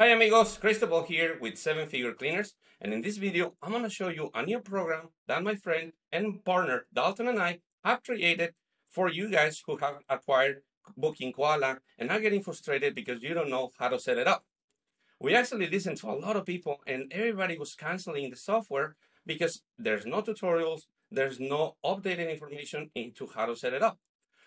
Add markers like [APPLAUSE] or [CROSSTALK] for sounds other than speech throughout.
Hi amigos, Cristobal here with 7 Figure Cleaners and in this video I'm going to show you a new program that my friend and partner Dalton and I have created for you guys who have acquired Booking Koala and are getting frustrated because you don't know how to set it up. We actually listened to a lot of people and everybody was canceling the software because there's no tutorials, there's no updated information into how to set it up.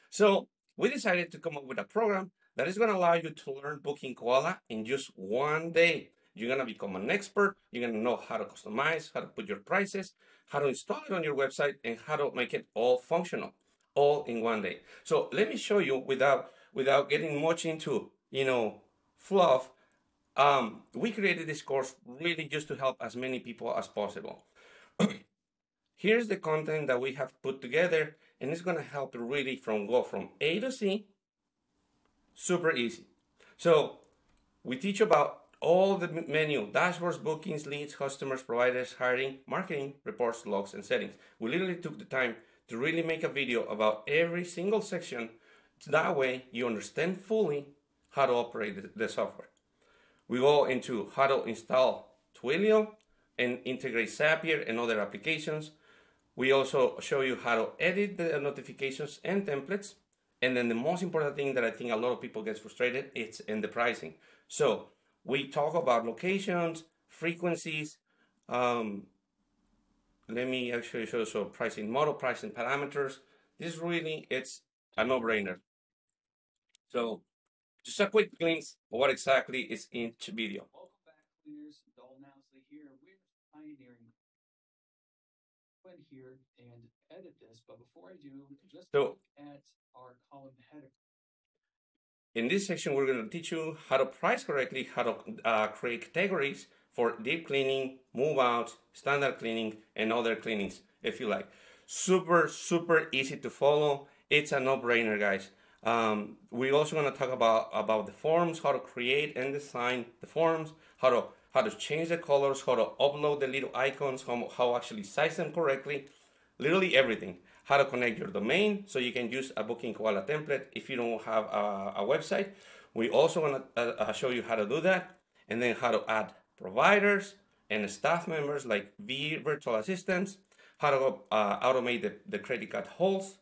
So we decided to come up with a program that is going to allow you to learn Booking Koala in just one day. You're going to become an expert. You're going to know how to customize, how to put your prices, how to install it on your website, and how to make it all functional, all in one day. So let me show you without without getting much into you know fluff. Um, we created this course really just to help as many people as possible. [CLEARS THROAT] Here's the content that we have put together, and it's going to help you really from go from A to C, super easy. So we teach about all the menu, dashboards, bookings, leads, customers, providers, hiring, marketing, reports, logs, and settings. We literally took the time to really make a video about every single section. That way you understand fully how to operate the, the software. We go into how to install Twilio and integrate Zapier and other applications. We also show you how to edit the notifications and templates and then the most important thing that I think a lot of people get frustrated, it's in the pricing. So we talk about locations, frequencies. Um, let me actually show so pricing model, pricing parameters. This really, it's a no-brainer. So just a quick glimpse of what exactly is in each video. Welcome back, cleaners. Here. We're pioneering. Go here and edit this, but before I do, just so, look at our column header. In this section, we're going to teach you how to price correctly, how to uh, create categories for deep cleaning, move out, standard cleaning, and other cleanings, if you like. Super, super easy to follow. It's a no-brainer, guys. Um, we're also going to talk about, about the forms, how to create and design the forms, how to how to change the colors, how to upload the little icons, how, how actually size them correctly, literally everything how to connect your domain so you can use a Booking Koala template if you don't have a, a website. We also want to uh, uh, show you how to do that and then how to add providers and staff members like V virtual assistants, how to uh, automate the, the credit card holds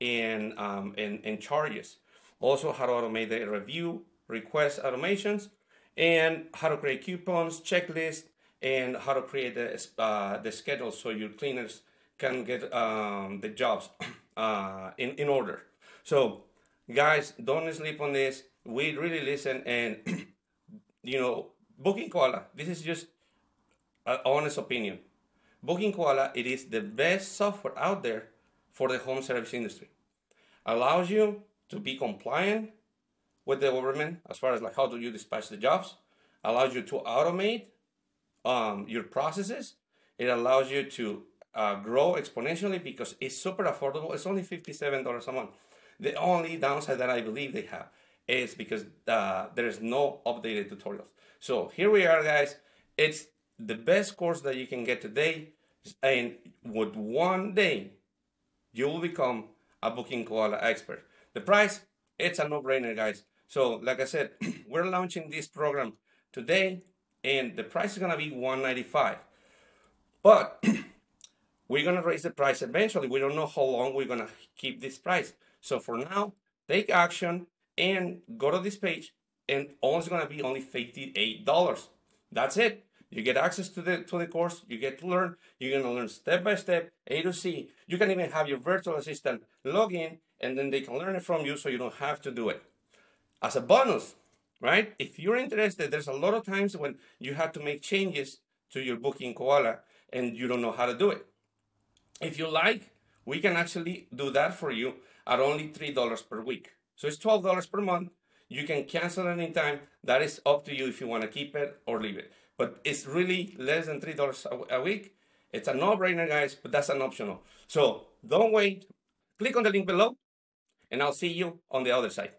and, um, and, and charges. Also how to automate the review request automations and how to create coupons, checklists, and how to create the, uh, the schedule so your cleaners can get um, the jobs [COUGHS] uh, in, in order. So guys, don't sleep on this. We really listen and, [COUGHS] you know, Booking Koala, this is just an honest opinion. Booking Koala, it is the best software out there for the home service industry. Allows you to be compliant with the government as far as like how do you dispatch the jobs. Allows you to automate um, your processes. It allows you to uh, grow exponentially because it's super affordable. It's only $57 a month. The only downside that I believe they have is because uh, there is no updated tutorials. So here we are, guys. It's the best course that you can get today. And with one day, you will become a Booking Koala expert. The price, it's a no-brainer, guys. So like I said, [CLEARS THROAT] we're launching this program today and the price is gonna be 195 But [CLEARS THROAT] We're to raise the price eventually. We don't know how long we're to keep this price. So for now, take action and go to this page and is going to be only $58. That's it. You get access to the to the course. You get to learn. You're gonna learn step by step, A to C. You can even have your virtual assistant log in, and then they can learn it from you, so you don't have to do it. As a bonus, right? If you're interested, there's a lot of times when you have to make changes to your booking koala, and you don't know how to do it. If you like, we can actually do that for you at only $3 per week. So it's $12 per month. You can cancel anytime. That is up to you if you want to keep it or leave it. But it's really less than $3 a week. It's a no-brainer, guys, but that's an optional. So don't wait. Click on the link below, and I'll see you on the other side.